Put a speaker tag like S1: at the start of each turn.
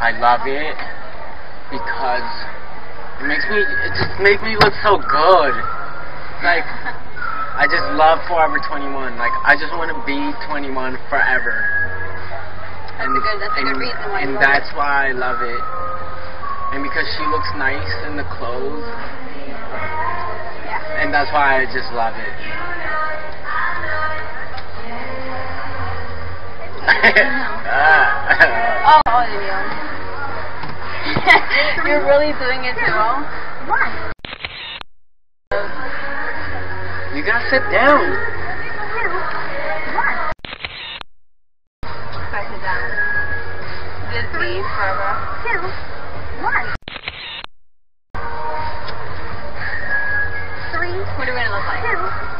S1: I love it because it makes me it just makes me look so good. Like I just love Forever 21. Like I just want to be 21 forever.
S2: That's a good. That's a
S1: and,
S2: good reason why.
S1: and that's
S2: it.
S1: why I love it. And because she looks nice in the clothes,
S2: Yeah.
S1: and that's why I just love it.
S2: Oh, all you mean. You're really doing it too well? What?
S1: You gotta sit down.
S2: What? Sit down. What are we gonna look like? Two.